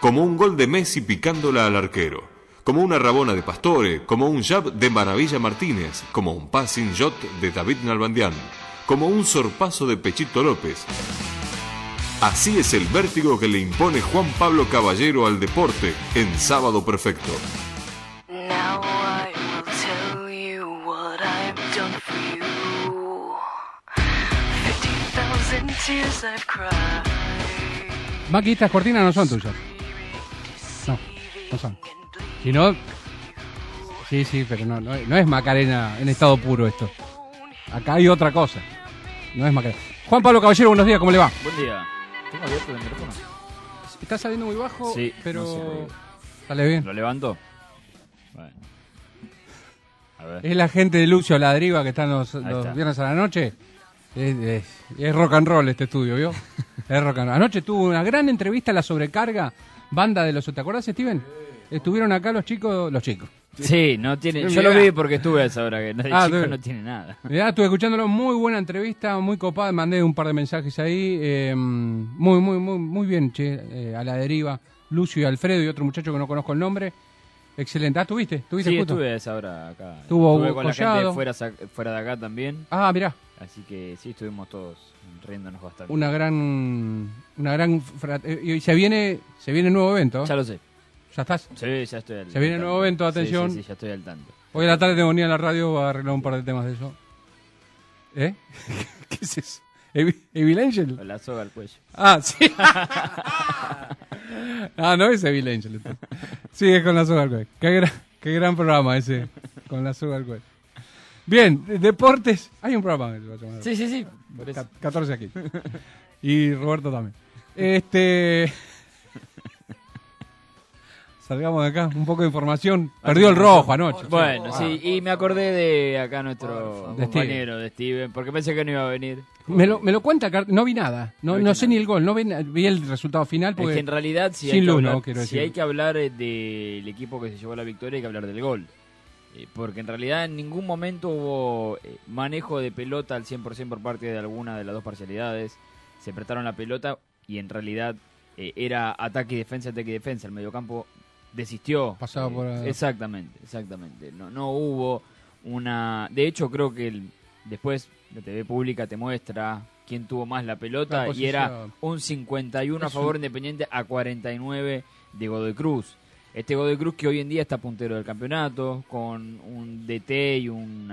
como un gol de Messi picándola al arquero, como una rabona de Pastore, como un jab de Maravilla Martínez, como un passing shot de David Nalbandián, como un sorpaso de Pechito López. Así es el vértigo que le impone Juan Pablo Caballero al deporte en Sábado Perfecto. Now I will tell you what I've done for you. 50,000 tears I've cried. Maki, estas cortinas no son tuyas. No, no son. Si no. Sí, sí, pero no, no, es- no es Macarena en estado puro esto. Acá hay otra cosa. No es Macarena. Juan Pablo Caballero, buenos días, ¿cómo le va? Buen día. ¿Tengo abierto el micrófono? Está saliendo muy bajo, Sí, pero. no. Sale bien. ¿Lo levanto? Bueno. A ver. Es la gente de Lucio La Deriva que están los, Ahí los está. viernes a la noche. Es, es- es rock and roll este estudio, ¿vio? es rock and roll. Anoche tuvo una gran entrevista a la sobrecarga, banda de los... ¿Te acordás, Steven? Estuvieron acá los chicos, los chicos. Sí, no tiene. Yo lo vi porque estuve a esa hora que el Ah, chico no tiene nada. Mirá, estuve escuchándolo, muy buena entrevista, muy copada, mandé un par de mensajes ahí, eh, muy, muy, muy, muy bien, che, eh, a la deriva, Lucio y Alfredo y otro muchacho que no conozco el nombre, excelente. Ah, ¿tuviste? ¿Tuviste Sí, justo? estuve a esa hora acá. Estuvo estuve con la Collado. gente fuera, fuera de acá también. Ah, mirá, Así que sí, estuvimos todos riéndonos bastante. una gran, una gran, eh, y se viene, se viene un nuevo evento, Ya lo sé. ¿ya estás? Sí, ya estoy al Se viene al nuevo tanto. evento, atención. Sí, sí, ya estoy al tanto. Hoy a la tarde tengo que venir a la radio, a arreglar un par de temas de eso. ¿Eh? ¿Qué es eso? ¿Evi- ¿Evil Angel? Con la soga al cuello. Ah, sí. ah, no es Evil Angel. entonces. Sí, es con la soga al cuello. Qué, gran, qué gran programa ese, con la soga al cuello. Bien, de- deportes. Hay un programa que se va a llamar. Sí, sí, sí. Por eso. Ca- 14 aquí. Y Roberto también. Este. Salgamos de acá, un poco de información. Perdió el rojo anoche. Bueno, sí, y me acordé de acá nuestro De compañero de Steven, porque pensé que no iba a venir. Me lo, me lo cuenta, no vi nada. No, No no, viste sé nada. ni el gol, no vi, el resultado final Es porque que en realidad, si, sin hay que, luz, hablar, no, quiero si decir. hay que hablar eh, del equipo que se llevó la victoria, hay que hablar del gol. Eh, Porque en realidad en ningún momento hubo eh, manejo de pelota al 100% por parte de alguna de las dos parcialidades. Se prestaron la pelota y en realidad eh, era ataque y defensa, ataque y defensa. El mediocampo desistió. Pasaba Eh, por- Exactamente, exactamente. No, no hubo una... De hecho, creo que el- después la TV pública te muestra quién tuvo más la pelota La y era un 51 a Es favor un- Independiente a 49 de Godoy Cruz. Este Godoy Cruz que hoy en día está puntero del campeonato, con un DT y un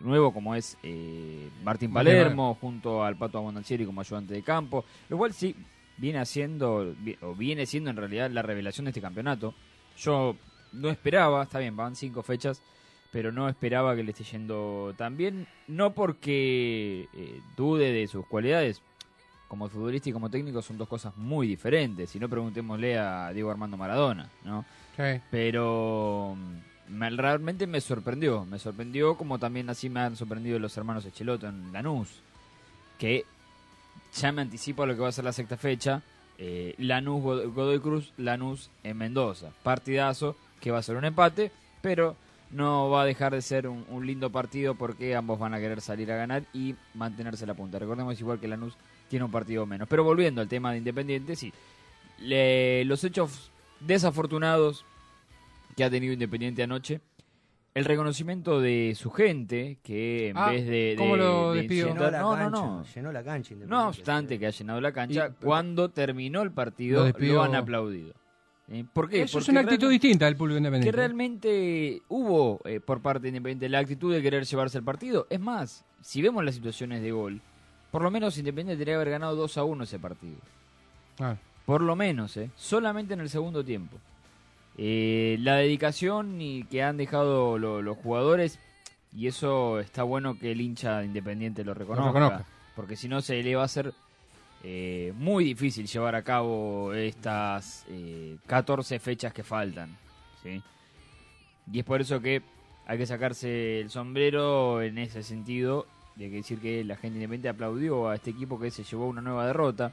nuevo como es eh, Martín Palermo, junto al Pato Abondancieri como ayudante de campo, lo cual sí viene haciendo, o viene siendo en realidad la revelación de este campeonato. Yo no esperaba, está bien, van cinco fechas, pero no esperaba que le esté yendo tan bien, no porque eh, dude de sus cualidades, como futbolista y como técnico son dos cosas muy diferentes. Si no, preguntémosle a Diego Armando Maradona, ¿no? Pero mm, me- realmente me sorprendió. Me sorprendió como también así me han sorprendido los hermanos Echeloto en Lanús. Que ya me anticipo a lo que va a ser la sexta fecha. Eh, Lanús, God- Godoy Cruz, Lanús en Mendoza. Partidazo que va a ser un empate, pero no va a dejar de ser un, un lindo partido porque ambos van a querer salir a ganar y mantenerse la punta. Recordemos igual que Lanús tiene un partido menos. Pero volviendo al tema de Independiente, sí. Le- los hechos desafortunados que ha tenido Independiente anoche. El reconocimiento de su gente, que en Ah, vez de. ¿cómo de- lo de despidió? Llenó la no, cancha, no, no. llenó la cancha. No Independiente. obstante que ha llenado la cancha, Y- cuando terminó el partido Lo han aplaudido. ¿Eh? ¿Por qué? Eso es una actitud distinta del público que independiente. realmente hubo eh, por parte de Independiente la actitud de querer llevarse el partido. Es más, si vemos las situaciones de gol, por lo menos Independiente tendría que haber ganado 2 a 1 ese partido. Ah, Por lo menos, ¿eh? solamente en el segundo tiempo. Eh, la dedicación y que han dejado lo- los jugadores, y eso está bueno que el hincha de Independiente lo reconozca, reconozca. porque si no se le va a hacer eh, muy difícil llevar a cabo estas eh, 14 fechas que faltan. ¿sí? Y es por eso que hay que sacarse el sombrero en ese sentido, de que decir que la gente independiente aplaudió a este equipo que se llevó una nueva derrota.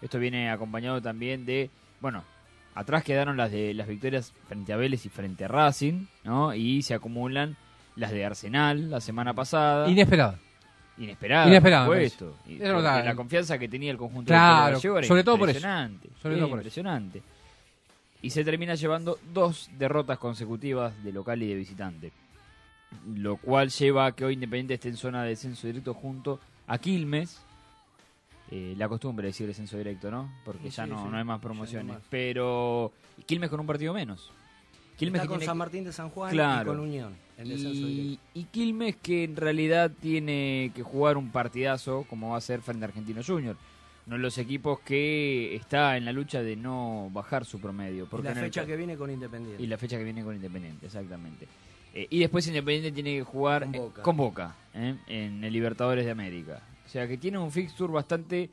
Esto viene acompañado también de, bueno, atrás quedaron las de las victorias frente a Vélez y frente a Racing, ¿no? Y se acumulan las de Arsenal la semana pasada. Inesperado. Inesperada, Inesperada, por supuesto. Y la confianza que tenía el conjunto Claro, de era sobre todo por eso. impresionante. Sobre todo por eso. impresionante. y se termina llevando dos derrotas consecutivas de local y de visitante. Lo cual lleva a que hoy Independiente esté en zona de descenso directo junto a Quilmes. Eh, la costumbre de decir descenso directo, ¿no? Porque ya no, sí, no hay más no promociones. más. Pero Quilmes con un partido menos. Quilmes Está con tiene- San Martín de San Juan Claro. y con Unión. Y, y Quilmes que en realidad tiene que jugar un partidazo como va a ser frente a Argentino Junior. Uno de los equipos que está en la lucha de no bajar su promedio. Y Porque la en el fecha que viene con Independiente. y la fecha que viene con Independiente, exactamente. Eh, y después Independiente tiene que jugar Con Boca. con Boca, ¿eh? en el Libertadores de América. O sea que tiene un fixture bastante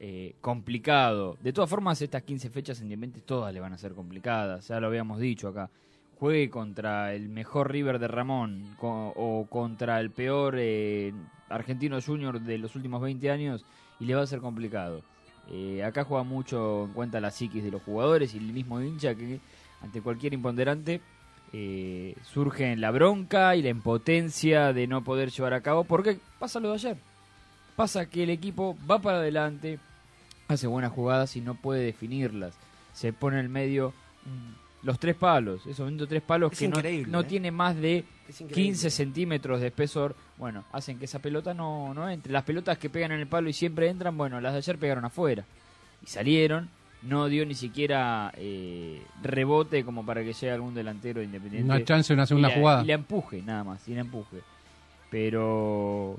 eh, complicado. De todas formas, estas 15 fechas Independiente todas le van a ser complicadas, ya lo habíamos dicho acá. Juegue contra el mejor River de Ramón co- o contra el peor eh, Argentino Junior de los últimos 20 años y le va a ser complicado. Eh, acá juega mucho en cuenta la psiquis de los jugadores y el mismo hincha que ante cualquier imponderante eh, surge la bronca y la impotencia de no poder llevar a cabo porque pasa lo de ayer. Pasa que el equipo va para adelante, hace buenas jugadas y no puede definirlas. Se pone en el medio mm, los tres palos, esos tres palos Es que no, no ¿eh? tiene más de Es increíble. 15 centímetros de espesor, bueno, hacen que esa pelota no, no entre. Las pelotas que pegan en el palo y siempre entran, bueno, las de ayer pegaron afuera. Y salieron, no dio ni siquiera eh, rebote como para que llegue algún delantero independiente. Una chance, una segunda y la, jugada. Y la empuje, nada más, y la empuje. Pero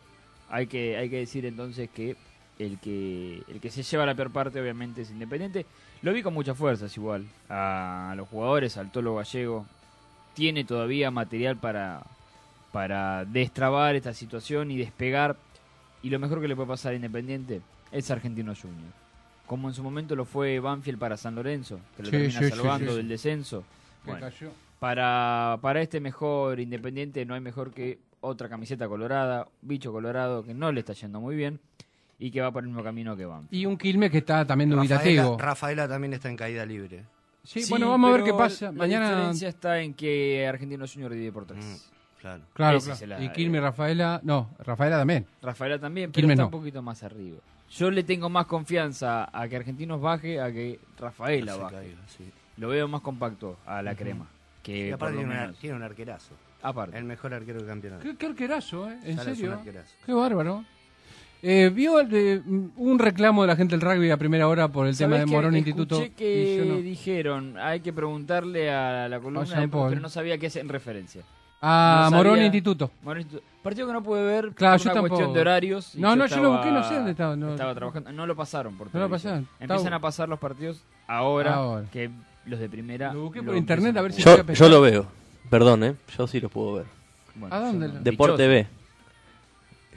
hay que, hay que decir entonces que el que el que se lleva la peor parte obviamente es Independiente. Lo vi con muchas fuerzas igual. A los jugadores, al Tolo Gallego, tiene todavía material para, para destrabar esta situación y despegar. Y lo mejor que le puede pasar a Independiente es Argentino Junior. Como en su momento lo fue Banfield para San Lorenzo, que lo Sí, termina sí, salvando sí. del descenso. Que Bueno, cayó. para, para este mejor Independiente no hay mejor que otra camiseta colorada, bicho colorado, que no le está yendo muy bien y que va por el mismo camino que Banfield. Y un Quilmes que está también Rafaela, dubitativo. Rafaela también está en caída libre. Sí, Sí, bueno, vamos a ver qué pasa. La Mañana. diferencia está en que Argentino Junior divide por tres. Mm, claro. Claro, Y Quilmes, Rafaela. No, Rafaela también. Rafaela también, pero Quilmes está no. un poquito más arriba. Yo le tengo más confianza a que Argentinos baje a que Rafaela baje. caiga, sí. Lo veo más compacto a la crema. Que Y aparte tiene, un ar- menos- tiene un arquerazo. aparte. El mejor arquero del campeonato. Qué, qué arquerazo, ¿eh? ¿En Sala es un serio? arquerazo. Qué bárbaro. Eh, ¿Vio el de- un reclamo de la gente del rugby a primera hora por el tema ¿Sabés de? Morón Escuché Instituto? que Y yo no. dijeron, hay que preguntarle a la columna, de- pero no sabía qué es en referencia. A no Morón sabía- Instituto. Morón Instituto. Partido que no pude ver Claro, por yo una tampoco. cuestión de horarios. No, no, yo lo busqué, no sé dónde estaba, no. Estaba trabajando, no lo pasaron por No lo pasaron, Empiezan estaba- a pasar los partidos ahora, Ahora. que los de primera. Lo busqué lo por internet a ver si-. Yo, yo lo veo. Perdón, ¿eh? Yo sí lo puedo ver. Bueno, ¿A dónde no. lo- Deporte. B.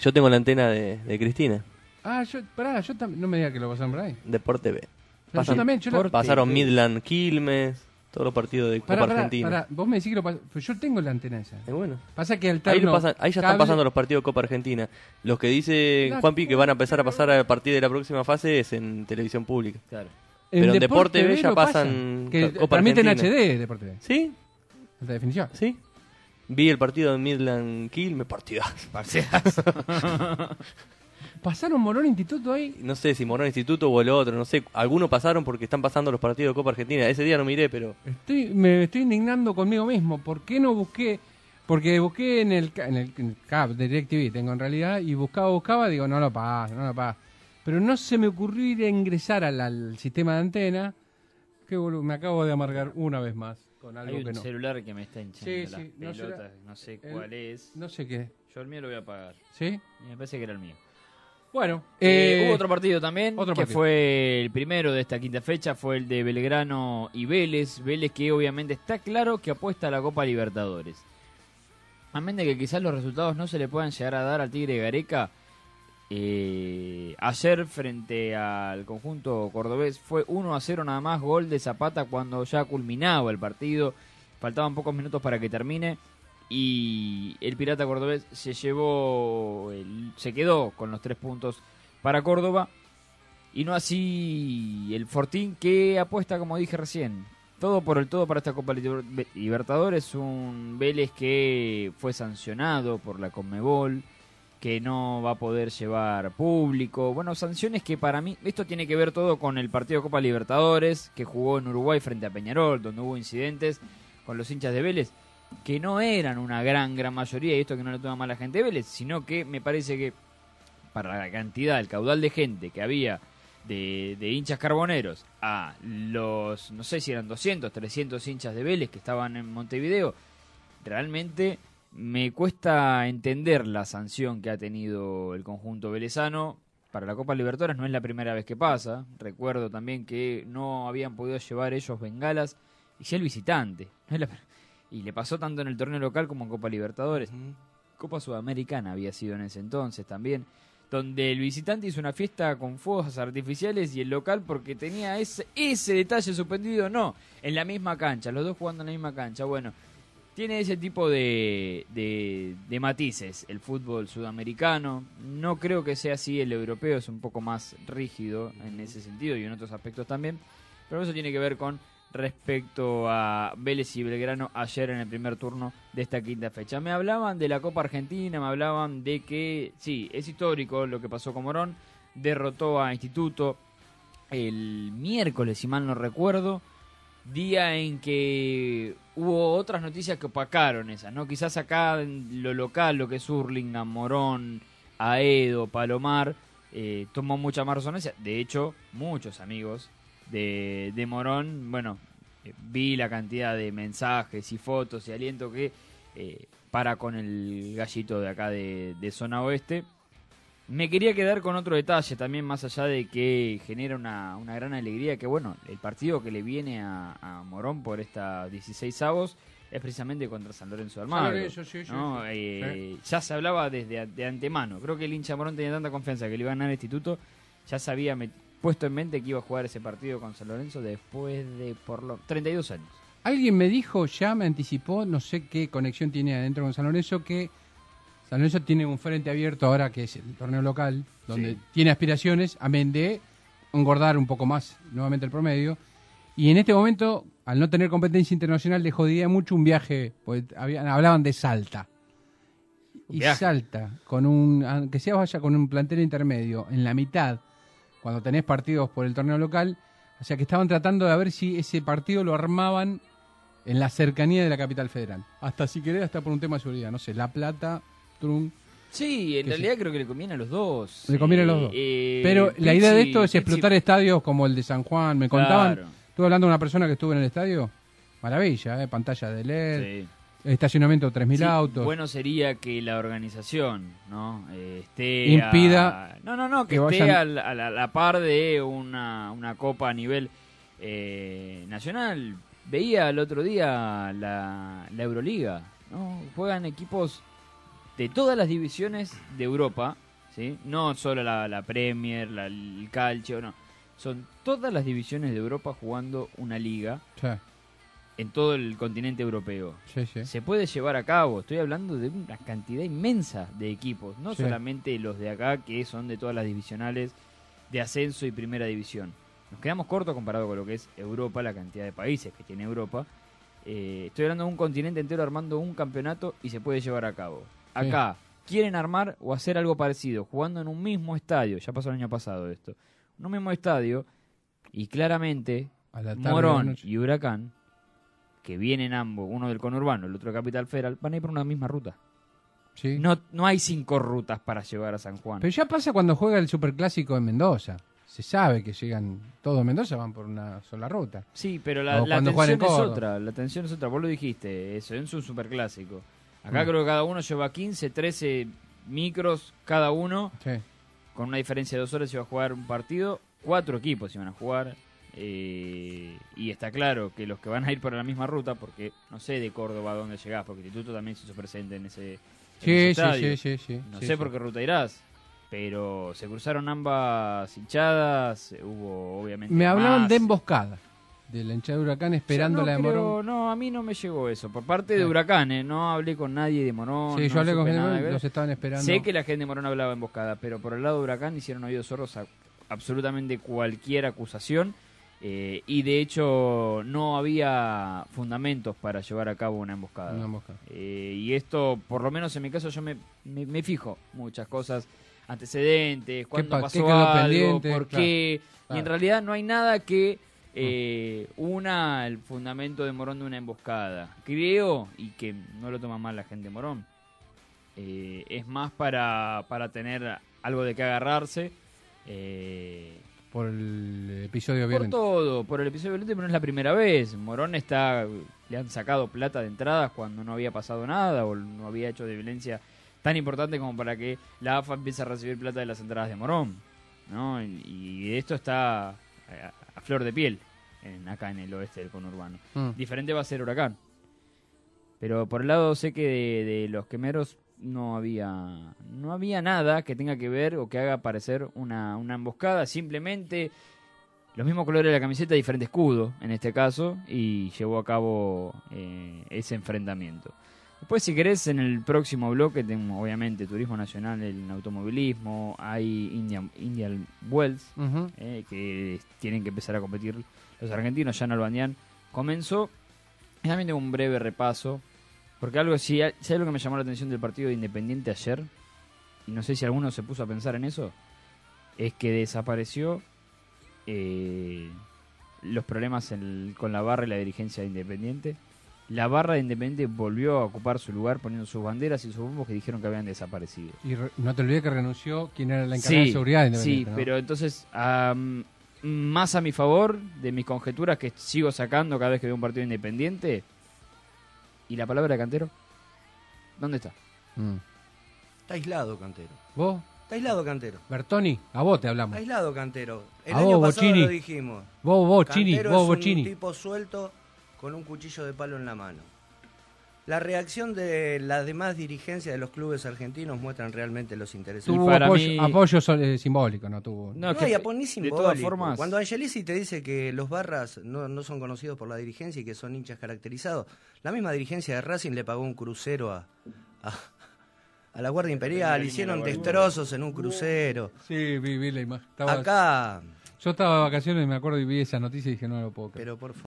Yo tengo la antena de, de Cristina. Ah, yo, pará, yo también. No me digas que lo pasaron por ahí. Deporte B. Pasan- yo también, yo por- Pasaron. Midland Quilmes, todos los partidos de Copa Pará, Argentina. pará, Vos me decís que lo pas- pero yo tengo la antena esa. Eh, bueno. Pasa que Ahí, alterno lo pasan- ahí ya están pasando los partidos de Copa Argentina. Los que dice Claro. Juanpi que van a empezar a pasar a partir de la próxima fase es en televisión pública. Claro. Pero en Deporte B ya pasan. Que Copa Argentina. HD Deporte B. ¿Sí? Alta definición. ¿Sí? Vi el partido de Midland Quilmes, partidazo. Partidazo. ¿Pasaron Morón Instituto ahí? No sé si Morón Instituto o el otro, no sé. Algunos pasaron porque están pasando los partidos de Copa Argentina. Ese día no miré, pero Estoy, me estoy indignando conmigo mismo. ¿Por qué no busqué? Porque busqué en el, en el, en el CAP de DirecTV, tengo en realidad, y buscaba, buscaba, digo, no lo pasa, no lo pasa. Pero no se me ocurrió ir a ingresar al, al sistema de antena. Que boludo, me acabo de amargar una vez más con algo Hay que un no. celular que me está hinchando Sí, las sí, no pelotas, será- no sé el- cuál es. No sé qué. Yo el mío lo voy a apagar. ¿Sí? Y me parece que era el mío. Bueno, Eh, eh, hubo otro partido también, otro que partido. fue el primero de esta quinta fecha, fue el de Belgrano y Vélez. Vélez que obviamente está claro que apuesta a la Copa Libertadores. Amén de que quizás los resultados no se le puedan llegar a dar al Tigre Gareca. eh, ayer frente al conjunto cordobés fue 1 a 0 nada más, gol de Zapata cuando ya culminaba el partido. Faltaban pocos minutos para que termine y el Pirata Cordobés se llevó, se quedó con los tres puntos para Córdoba y no así el Fortín que apuesta, como dije recién, todo por el todo para esta Copa Liber- Libertadores, un Vélez que fue sancionado por la Conmebol que no va a poder llevar público. Bueno, sanciones que para mí, esto tiene que ver todo con el partido Copa Libertadores que jugó en Uruguay frente a Peñarol, donde hubo incidentes con los hinchas de Vélez, que no eran una gran, gran mayoría, y esto que no lo toma mal la gente de Vélez, sino que me parece que para la cantidad, el caudal de gente que había de, de hinchas carboneros a los, no sé si eran 200, 300 hinchas de Vélez que estaban en Montevideo, realmente me cuesta entender la sanción que ha tenido el conjunto velezano. Para la Copa Libertadores no es la primera vez que pasa. Recuerdo también que no habían podido llevar ellos bengalas y sí el visitante. No es la- Y le pasó tanto en el torneo local como en Copa Libertadores. Copa Sudamericana había sido en ese entonces también, donde el visitante hizo una fiesta con fuegos artificiales y el local porque tenía ese, ese detalle suspendido, no, en la misma cancha, los dos jugando en la misma cancha. Bueno, tiene ese tipo de, de, de matices el fútbol sudamericano. No creo que sea así el europeo, es un poco más rígido en ese sentido y en otros aspectos también. Pero eso tiene que ver con respecto a Vélez y Belgrano ayer en el primer turno de esta quinta fecha. Me hablaban de la Copa Argentina, me hablaban de que, sí, es histórico lo que pasó con Morón, derrotó a Instituto el miércoles, si mal no recuerdo, día en que hubo otras noticias que opacaron esas, ¿no? Quizás acá en lo local, lo que es Hurlingham, Morón, Aedo, Palomar, eh, tomó mucha más resonancia. De hecho, muchos amigos de, de Morón, bueno, eh, vi la cantidad de mensajes y fotos y aliento que eh, para con el gallito de acá de, de zona oeste. Me quería quedar con otro detalle también, más allá de que genera una, una gran alegría, que bueno, el partido que le viene a, a Morón por esta 16 avos es precisamente contra San Lorenzo de Almagro. Lorenzo, sí, sí, ¿no? sí. Eh, Ya se hablaba desde de antemano. Creo que el hincha Morón tenía tanta confianza que le iba a ganar el instituto, ya met- puesto en mente que iba a jugar ese partido con San Lorenzo después de por lo 32 años. Alguien me dijo, ya me anticipó, no sé qué conexión tiene adentro con San Lorenzo, que San Lorenzo tiene un frente abierto ahora que es el torneo local, donde Sí. tiene aspiraciones, amén de engordar un poco más nuevamente el promedio. Y en este momento, al no tener competencia internacional, le jodía mucho un viaje, pues habían- hablaban de Salta. Y viaje. Salta, con un, aunque sea vaya con un plantel intermedio, en la mitad, cuando tenés partidos por el torneo local, o sea que estaban tratando de ver si ese partido lo armaban en la cercanía de la capital federal. Hasta si querés, hasta por un tema de seguridad, no sé, La Plata, Trun. Sí, en realidad creo que le conviene a los dos. Le conviene a los dos. eh, Pero la idea de esto es explotar estadios como el de San Juan. Me contaban, Claro. estuve hablando de una persona que estuvo en el estadio, maravilla, ¿eh? pantalla de LED, Sí. Estacionamiento 3.000 Sí, autos. Bueno sería que la organización no Eh, esté Impida a- no no no que, que esté vayan- al- a, la, a la par de una, una copa a nivel eh, nacional. Veía el otro día la, la Euroliga, ¿no? Juegan equipos de todas las divisiones de Europa, ¿sí? No solo la, la Premier, la- el Calcio, no. Son todas las divisiones de Europa jugando una liga Sí, en todo el continente europeo sí, sí. se puede llevar a cabo. Estoy hablando de una cantidad inmensa de equipos, no Sí. solamente los de acá que son de todas las divisionales de ascenso y primera división. Nos quedamos cortos comparado con lo que es Europa, la cantidad de países que tiene Europa. Eh, estoy hablando de un continente entero armando un campeonato y se puede llevar a cabo. Acá quieren armar o hacer algo parecido, jugando en un mismo estadio. Ya pasó el año pasado esto. En un mismo estadio y claramente Morón y Huracán, que vienen ambos, uno del conurbano, el otro de Capital Federal, van a ir por una misma ruta. Sí. No, no hay cinco rutas para llevar a San Juan. Pero ya pasa cuando juega el Superclásico en Mendoza. Se sabe que llegan todos Mendoza, van por una sola ruta. Sí, pero la, la tensión es otra. La tensión es otra. Vos lo dijiste, eso es un superclásico. Acá Mm. creo que cada uno lleva 15, 13 micros cada uno. Sí. Con una diferencia de dos horas se va a jugar un partido. Cuatro equipos iban a jugar. Eh, y está claro que los que van a ir por la misma ruta, porque no sé de Córdoba a dónde llegás, porque el Instituto también se hizo presente en ese, en Sí, ese sí, estadio. sí, sí, sí. No Sí, sé por qué ruta irás, pero se cruzaron ambas hinchadas, hubo obviamente Me hablaban más. de emboscada. De la hinchada de Huracán esperando O sea, la no de creo- Morón. No, a mí no me llegó eso. Por parte de. Huracán, ¿eh? no hablé con nadie de Morón. Sí, no yo hablé con los estaban esperando. Sé que la gente de Morón hablaba emboscada, pero por el lado de Huracán hicieron oídos sordos a absolutamente cualquier acusación. Eh, y de hecho no había fundamentos para llevar a cabo una emboscada. Una emboscada. Eh, y esto, por lo menos en mi caso, yo me, me, me fijo muchas cosas, antecedentes, cuándo qué pasó algo, por Claro, qué. Y en realidad no hay nada que eh, una el fundamento de Morón de una emboscada. Creo, y que no lo toma mal la gente de Morón, eh, es más para, para tener algo de qué agarrarse. eh, Por el episodio por violento. todo, por el episodio violento, pero no es la primera vez. Morón está, le han sacado plata de entradas cuando no había pasado nada o no había hecho de violencia tan importante como para que la AFA empiece a recibir plata de las entradas de Morón. ¿no? Y, y esto está a, a flor de piel en, acá en el oeste del conurbano. Mm. Diferente va a ser Huracán. Pero por el lado sé que de, de los quemeros no había no había nada que tenga que ver o que haga parecer una, una emboscada. Simplemente los mismos colores de la camiseta, diferente escudo en este caso, y llevó a cabo eh, ese enfrentamiento. Después, si querés, en el próximo bloque tenemos obviamente Turismo Nacional en automovilismo, hay Indian, Indian Wells, eh, que tienen que empezar a competir los argentinos. Jan Albandián comenzó. Y también tengo un breve repaso, porque algo sí, si algo que me llamó la atención del partido de Independiente ayer, y no sé si alguno se puso a pensar en eso, es que desapareció eh, los problemas en el- con la barra y la dirigencia de Independiente. La barra de Independiente volvió a ocupar su lugar poniendo sus banderas y sus bombos que dijeron que habían desaparecido. Y re- no te olvides que renunció quien era la encargada de Sí, seguridad de sí, Independiente, ¿no? pero entonces, más a mi favor de mis conjeturas que sigo sacando cada vez que veo un partido independiente. ¿Y la palabra de cantero? ¿Dónde está? Mm. Está aislado, Cantero. ¿Vos? Está aislado, Cantero. Bertoni, a vos te hablamos. Aislado, Cantero. El A año vos, pasado Bocini. lo dijimos. Vos, vos, Chini, Cantero vos, es vos, un Chini. tipo suelto con un cuchillo de palo en la mano. La reacción de las demás dirigencias de los clubes argentinos muestran realmente los intereses. Tuvo para apoyo, mí- apoyo eh, simbólico, no tuvo. No, No, que y a poner de simbólico. todas formas- Cuando Angelici te dice que los barras no, no son conocidos por la dirigencia y que son hinchas caracterizados, la misma dirigencia de Racing le pagó un crucero a, a, a la Guardia Imperial, hicieron destrozos en un crucero. Sí, vi, vi la imagen. Estaba- Acá, Yo estaba de vacaciones y me acuerdo y vi esa noticia y dije, no lo puedo creer. pero por favor.